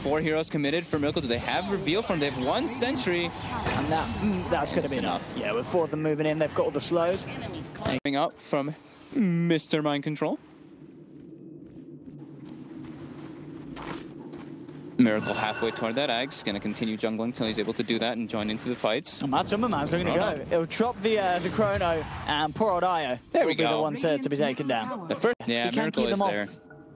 four heroes committed for Miracle. Do they have reveal from? They have one Sentry. And that, mm, that's going to be enough. enough. Yeah, with four of them moving in, they've got all the slows. Coming up from Mr. Mind Control. Miracle halfway toward that Ags, going to continue jungling until he's able to do that and join into the fights. And Matumbaman's going to go. It'll drop the uh, the Chrono and poor old Io. There we go. Be the one to, to be taken down. The first, yeah, Miracle is there.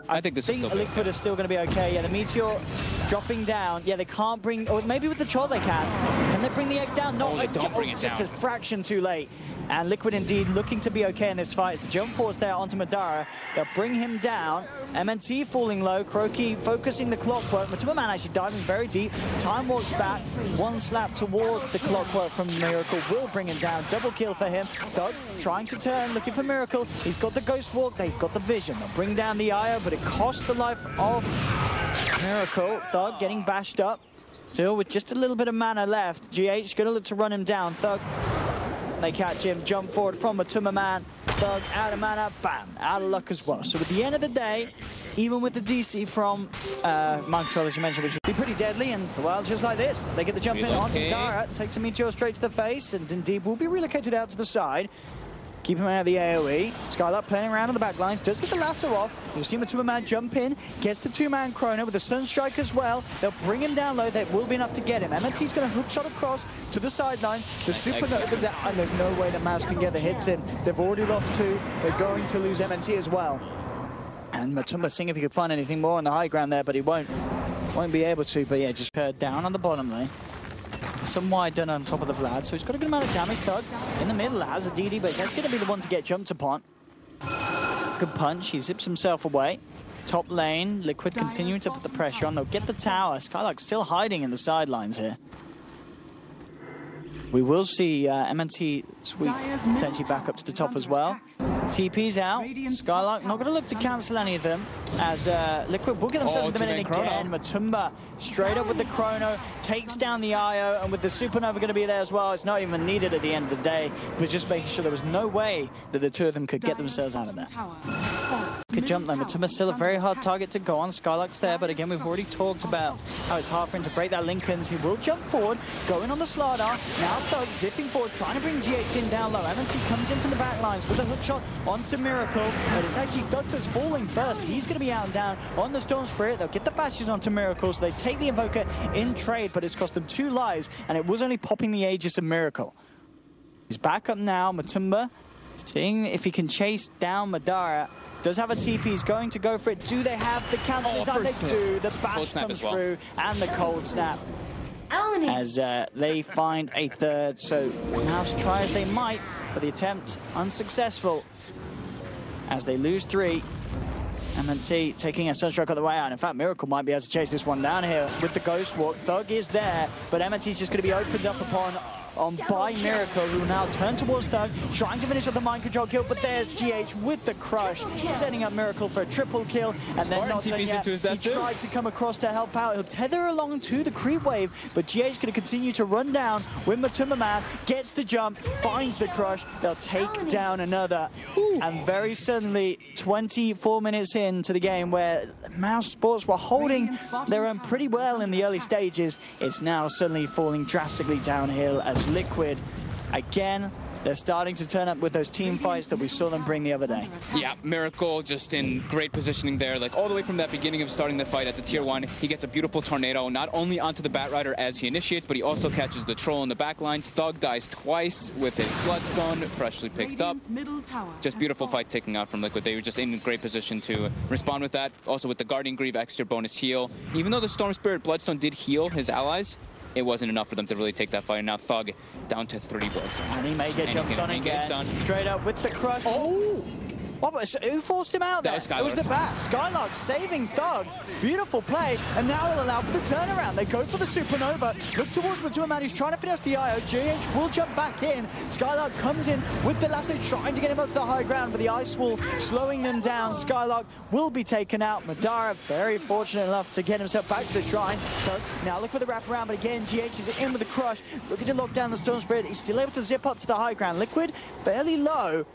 I, I think this think is still Liquid is still going to be okay. Yeah, the Meteor dropping down. Yeah, they can't bring, or maybe with the Troll they can. Can they bring the egg down? No, oh, they don't bring it just down. a fraction too late. And Liquid indeed looking to be okay in this fight. It's the jump force there onto Madara. They'll bring him down. MNT falling low. KuroKy focusing the clockwork. Matumbaman actually diving very deep. Time walks back. One slap towards the clockwork from Miracle will bring him down. Double kill for him. Thug trying to turn, looking for Miracle. He's got the Ghost Walk. They've got the Vision. They'll bring down the Io, but it costs the life of Miracle. Thug getting bashed up. Still with just a little bit of mana left. GH going to look to run him down. Thug they catch him, jump forward from a Matumbaman. Thug out of mana, bam, out of luck as well. So at the end of the day, even with the DC from uh, Mind Control, as you mentioned, which would be pretty deadly, and well, just like this, they get the jump in onto Gara, takes a Meteor straight to the face, and indeed will be relocated out to the side. Keep him out of the AoE. Skylark playing around on the back lines. Does get the lasso off. You'll see Matumbaman jump in. Gets the two-man chrono with the Sunstrike as well. They'll bring him down low. That will be enough to get him. MNT's going to hook shot across to the sideline. The Supernova's out, and there's no way that Mouse can get the hits in. They've already lost two. They're going to lose MNT as well. And Matumba seeing if he could find anything more on the high ground there, but he won't. Won't be able to, but yeah, just heard down on the bottom lane. Some wide done on top of the Vlad, so he's got a good amount of damage. Thug in the middle has a DD, but that's going to be the one to get jumped upon. Good punch. He zips himself away. Top lane, Liquid continuing to put the pressure on. They'll get the tower. Skylark still hiding in the sidelines here. We will see uh, MNT sweep potentially back up to the top as well. TP's out. Skylark not going to look to cancel any of them as uh, Liquid will get themselves oh, the minute again. Matumba straight up with the Chrono, takes down the Io, and with the Supernova going to be there as well, it's not even needed at the end of the day, but just making sure there was no way that the two of them could get themselves out of there. Good jump though. Matuma's still a very hard target to go on. Skylark's there, but again, we've already talked about how it's hard for him to break that Linken's. He will jump forward, going on the Slardar. Now Thug zipping forward, trying to bring GH in down low. MNT comes in from the back lines with a hook shot onto Miracle, but it's actually Thug that's falling first. He's going to be out and down on the Storm Spirit. They'll get the bashes onto Miracle, so they take the Invoker in trade, but it's cost them two lives, and it was only popping the Aegis of Miracle. He's back up now, Matumba, seeing if he can chase down Madara. Does have a TP, he's going to go for it. Do they have the cancel oh, time? They snap. do. The bash comes well. through, and the cold snap. As uh, they find a third, so Mouse try as they might, but the attempt unsuccessful. As they lose three, MNT taking a Sunstrike on the way out. In fact, Miracle might be able to chase this one down here with the Ghost Walk. Thug is there, but MNT's just going to be opened up upon on by Miracle, who now turn towards Thug, trying to finish off the mind control kill, but there's GH with the crush, setting up Miracle for a triple kill, and then not done yet. He too. tried to come across to help out. He'll tether along to the creep wave, but GH going to continue to run down when Matumbaman gets the jump, finds the crush. They'll take down another. And very suddenly, 24 minutes into the game where Mousesports were holding their own pretty well in the early stages, it's now suddenly falling drastically downhill as Liquid, again, they're starting to turn up with those team fights that we saw them bring the other day. Yeah, Miracle just in great positioning there, like all the way from that beginning of starting the fight at the tier one, he gets a beautiful tornado, not only onto the Batrider as he initiates, but he also catches the troll in the back lines. Thug dies twice with his Bloodstone, freshly picked up. Just beautiful fight taking out from Liquid. They were just in great position to respond with that. Also with the Guardian Greave extra bonus heal. Even though the Storm Spirit Bloodstone did heal his allies, it wasn't enough for them to really take that fight. And now Thug down to three blows. And he may get jumped on again. Straight up with the crush. Oh! What who forced him out there? That was It was the bat. Skylark saving Thug. Beautiful play, and now it'll allow for the turnaround. They go for the Supernova. Look towards Matumbaman, who's trying to finish the IO. GH will jump back in. Skylark comes in with the lasso, trying to get him up to the high ground, but the ice wall slowing them down. Skylark will be taken out. Madara very fortunate enough to get himself back to the shrine. So now look for the wraparound, but again, GH is in with the crush. Looking to lock down the Storm Spirit. He's still able to zip up to the high ground. Liquid fairly low.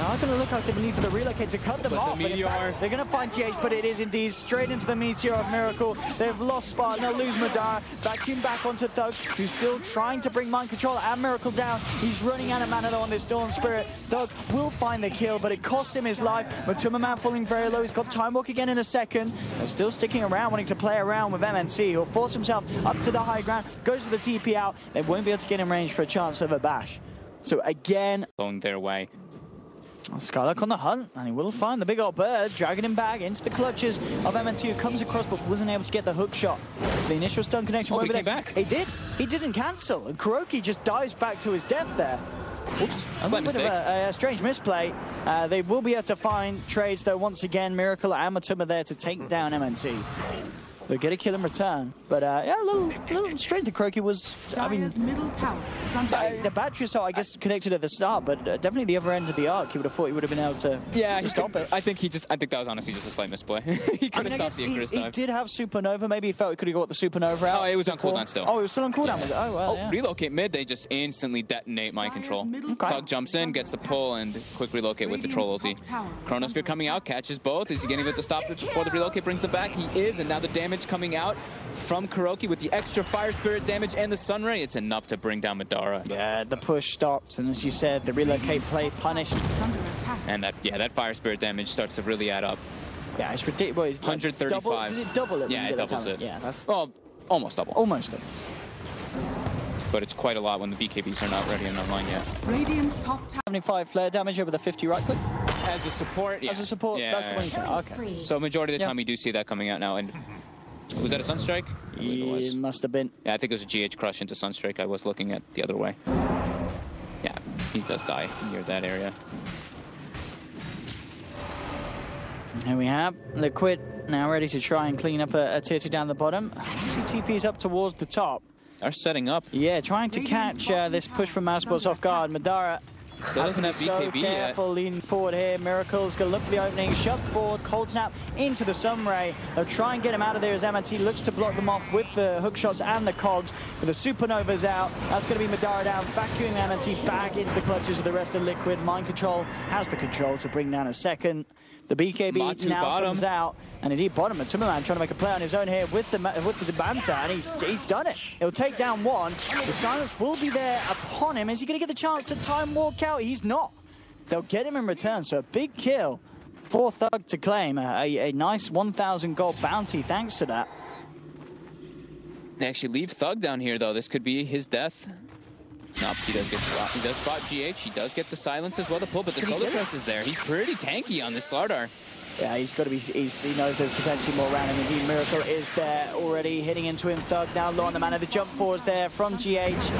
They are going to look out, they believe for the relocate to cut them but off. The meteor. Fact, they're going to find GH, but it is indeed straight into the Meteor of Miracle. They've lost Spartan, they'll lose Madara. Vacuum back onto Thug, who's still trying to bring Mind Control and Miracle down. He's running out of mana though on this Storm Spirit. Thug will find the kill, but it costs him his life. Matumbaman falling very low. He's got Time Walk again in a second. They're still sticking around, wanting to play around with MNC. He'll force himself up to the high ground, goes for the TP out. They won't be able to get in range for a chance of a bash. So again, going their way. Skylark on the hunt, and he will find the big old bird, dragging him back into the clutches of MNC, who comes across but wasn't able to get the hook shot. So the initial stun connection oh, over there. back. He did. He didn't cancel, and KuroKy just dives back to his death there. Whoops, a little bit of a, a, strange misplay. Uh, they will be able to find trades, though, once again. Miracle and Matuma there to take down MNC. They'll get a kill in return. But uh, yeah, a little, little strange. The KuroKy was. I mean, middle tower is under uh, the battery so I guess connected at the start, but uh, definitely the other end of the arc. He would have thought he would have been able to. Yeah, to stop could, it. I think he just. I think that was honestly just a slight misplay. he could have stopped the Icarus he, he, did have supernova. Maybe he felt he could have got the supernova out. Oh, it was before. on cooldown still. Oh, it was still on cooldown. Was it? Oh, well. Oh, yeah. relocate mid. They just instantly detonate mind control. Okay. Thug jumps in, gets the pull, and quick relocate with the troll ulti. Chronosphere coming out, catches both. Is he getting able to stop it before the relocate brings them back? He is, and now the damage coming out from KuroKy with the extra Fire Spirit damage and the Sun Ray. it's enough to bring down Madara. Yeah, the push stops, and as you said, the relocate play punished. And that, yeah, that Fire Spirit damage starts to really add up. Yeah, it's ridiculous. 135. Double, did it double it? Yeah, it doubles it. Yeah, that's well, almost double. Almost double. But it's quite a lot when the BKBs are not ready and online yet. Radiant's top tower. 75 flare damage over the 50 right click. As a support, yeah. As a support, yeah. that's the one you take. Okay. So majority of the time we do see that coming out now, and was that a Sunstrike? It, it must have been. Yeah, I think it was a GH crush into Sunstrike. I was looking at the other way. Yeah, he does die near that area. Here we have Liquid now ready to try and clean up a, a tier 2 down the bottom. See TP's up towards the top. Are setting up. Yeah, trying to catch uh, this push from Mousesports off guard. Madara Still doesn't have so careful yet. leaning forward here. Miracle's going to look for the opening, shove forward, cold snap into the Sunray. They'll try and get him out of there as MNC looks to block them off with the hook shots and the cogs. With the Supernovas out, that's going to be Madara down, vacuuming MNC back into the clutches of the rest of Liquid. Mind Control has the control to bring down a second. The BKB Matu now bottom. comes out, and indeed bottom. And Timmerman trying to make a play on his own here with the with the banter, and he's he's done it. He'll take down one. The silence will be there upon him. Is he going to get the chance to time walk out? He's not. They'll get him in return. So a big kill for Thug to claim a, a, a nice 1,000 gold bounty. Thanks to that. They actually leave Thug down here though. This could be his death. Nope, he does get spot. He does spot GH. He does get the silence as well. The pull, but the Solar Crest is there. He's pretty tanky on this Slardar. Yeah, he's got to be. He's, he knows there's potentially more around him. Indeed, Miracle is there already hitting into him. Thug now low on the mana. The jump force there from GH,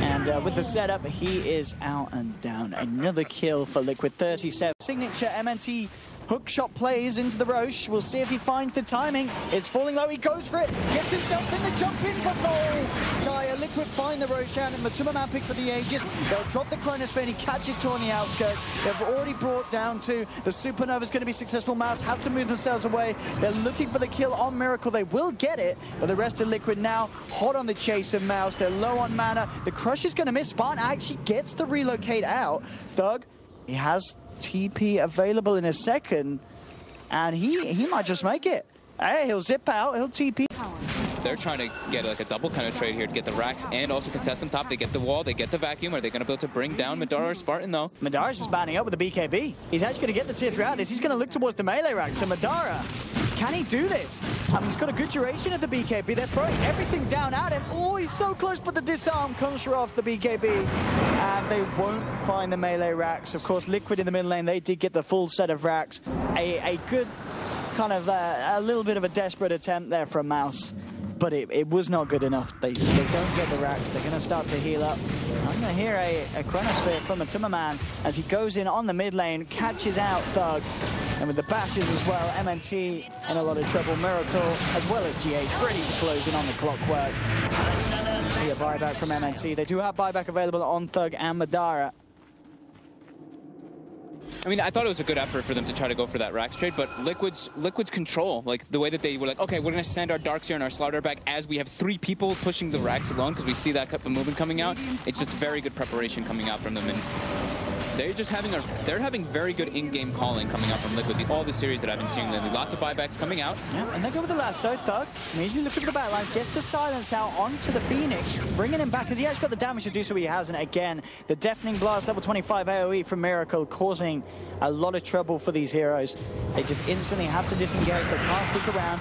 and uh, with the setup, he is out and down. Another kill for Liquid 37. Signature MNT Hook shot plays into the Rosh. We'll see if he finds the timing. It's falling low. He goes for it. Gets himself in the jump in, but no. Dire Liquid find the Roshan, and Matumbaman picks up the Aegis. They'll drop the Chronosphere, and he catches two on the outskirts. They've already brought down two. The Supernova's going to be successful. Mouse have to move themselves away. They're looking for the kill on Miracle. They will get it, but the rest of Liquid now hot on the chase of Mouse. They're low on mana. The Crush is going to miss. Spartan actually gets the relocate out. Thug, he has TP available in a second, and he, he might just make it. Hey, he'll zip out, he'll TP. They're trying to get like a double kind of trade here to get the racks and also contest them top. They get the wall, they get the vacuum. Are they going to be able to bring down Madara or Spartan though? Madara's just banding up with the BKB. He's actually going to get the tier 3 out of this. He's going to look towards the melee rack. So Madara, can he do this? Um, he's got a good duration of the BKB. They're throwing everything down at him. Oh, he's so close, but the disarm comes from off the BKB. And they won't find the melee racks. Of course, Liquid in the middle lane, they did get the full set of racks. A, a good kind of uh, a little bit of a desperate attempt there from Mouse but it, it was not good enough. They, they don't get the racks. They're going to start to heal up. I'm going to hear a, a Chronosphere from a Timmerman as he goes in on the mid lane, catches out Thug. And with the bashes as well, MNT in a lot of trouble. Miracle as well as GH ready to close in on the clockwork. a buyback from MNT. They do have buyback available on Thug and Madara. I mean, I thought it was a good effort for them to try to go for that Rax trade, but Liquid's Liquid's control, like the way that they were like, okay, we're gonna send our Darkseer and our Slardar back as we have three people pushing the Rax alone because we see that movement coming out. It's just very good preparation coming out from them, and they're just having a they're having very good in-game calling coming up from Liquid. The, all the series that I've been seeing lately, lots of buybacks coming out. Yeah, and they go with the lasso. Thug immediately look at the backlines, gets the silence out onto the Phoenix, bringing him back because he actually got the damage to do so he hasn't again, the deafening blast, level 25 AOE from Miracle, causing a lot of trouble for these heroes. They just instantly have to disengage. They can't stick around.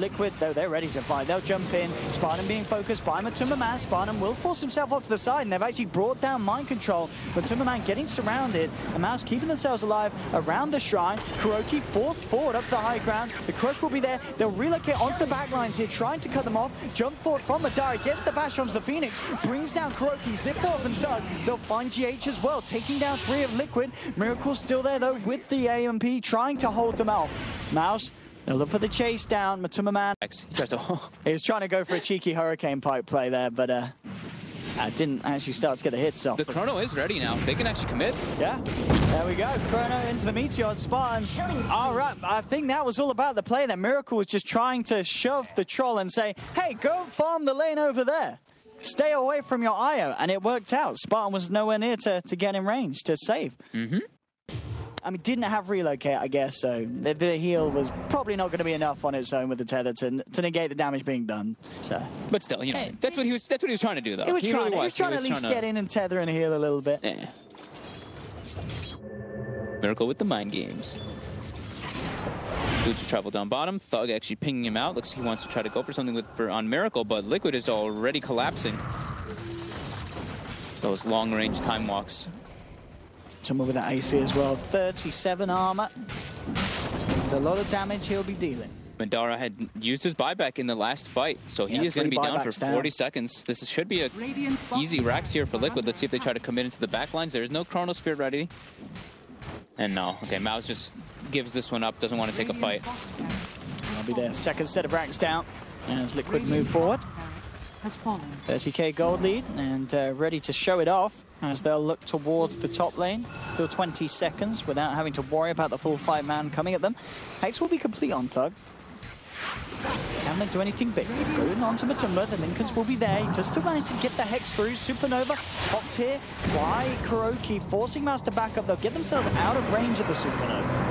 Liquid, though, they're ready to fight. They'll jump in. Spartan being focused by Matumbaman. Spartan will force himself off to the side, and they've actually brought down mind control. Matumbaman getting surrounded, and Mouse keeping themselves alive around the shrine. KuroKy forced forward up to the high ground. The crush will be there. They'll relocate onto the back lines here, trying to cut them off. Jump forward from Madara, gets the bash onto the Phoenix, brings down KuroKy, zip off and Thug. They'll find GH as well, taking down three of Liquid. Miracle's still there though with the AMP, trying to hold them out. Mouse They'll look for the chase down. Matumbaman. he was trying to go for a cheeky hurricane pipe play there, but uh, uh, didn't actually start to get the hits off. The Chrono is ready now. They can actually commit. Yeah. There we go. Chrono into the Meteor Spartan. All right. I think that was all about the play. That Miracle was just trying to shove the troll and say, hey, go farm the lane over there. Stay away from your IO. And it worked out. Spartan was nowhere near to, to get in range to save. Mm-hmm. I mean, didn't have relocate, I guess, so the, the heal was probably not going to be enough on its own with the tether to, to negate the damage being done. So, but still, you know, that's what he was. That's what he was trying to do, though. He was he trying. Really was. He was trying he was to at least trying get in and tether and heal a little bit. Yeah. Miracle with the mind games. Gucci travel down bottom. Thug actually pinging him out. Looks like he wants to try to go for something with for on Miracle, but Liquid is already collapsing. Those long-range time walks Tumble with that AC as well. 37 armor. And a lot of damage he'll be dealing. Madara had used his buyback in the last fight, so he yeah, is going to be down for 40 down. seconds. This should be a easy racks here for Liquid. Let's see if they try to commit into the backlines. There is no Chronosphere ready. And no. Okay, Mouse just gives this one up, doesn't want to take a fight. I'll be there. Second set of racks down as Liquid move forward has fallen. 30k gold lead and uh, ready to show it off as they'll look towards the top lane. Still 20 seconds without having to worry about the full five man coming at them. Hex will be complete on Thug. Can they do anything big? Going on to Matumba, the Linken's will be there. He does still manage to get the Hex through. Supernova popped here by KuroKy, forcing Mouse to back up. They'll get themselves out of range of the Supernova.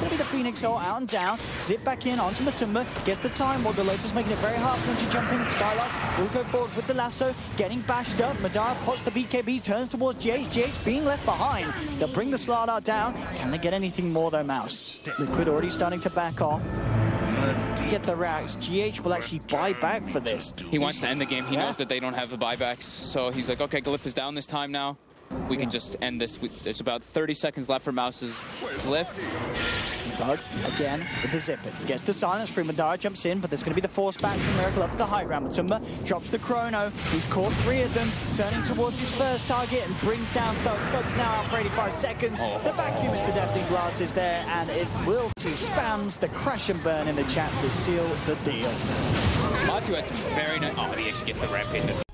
Going to be the Phoenix hole out and down. Zip back in onto Matumba. Gets the time while the Lotus making it very hard for him to jump in. Skylark will go forward with the lasso. Getting bashed up. Madara pots the BKB. Turns towards GH. GH being left behind. They'll bring the Slardar down. Can they get anything more though, Mouse? Liquid already starting to back off get the racks. GH will actually buy back for this. He wants to end the game. He yeah. knows that they don't have the buybacks. So he's like, okay, Glyph is down this time now we yeah. can just end this. There's about 30 seconds left for Mouse's Glyph. Thug, again, with the zip it. Gets the silence free. Madara jumps in, but there's going to be the force back from Miracle up to the high ground. Matumba drops the chrono. He's caught three of them, turning towards his first target and brings down Thug. Thug's now out for 85 seconds. Oh. The vacuum is the Deafening Blast is there, and it will to spams the crash and burn in the chat to seal the deal. Matu had some very nice... Oh, he actually gets the rampage